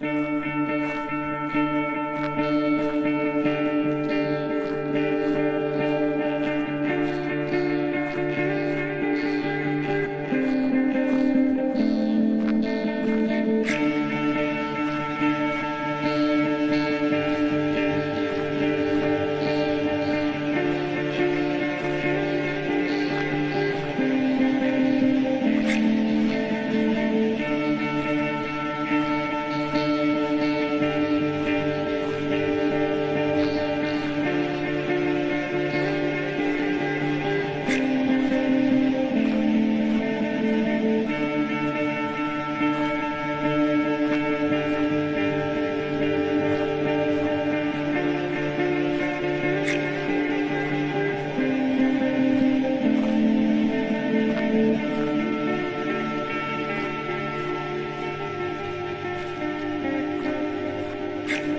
Bye. you.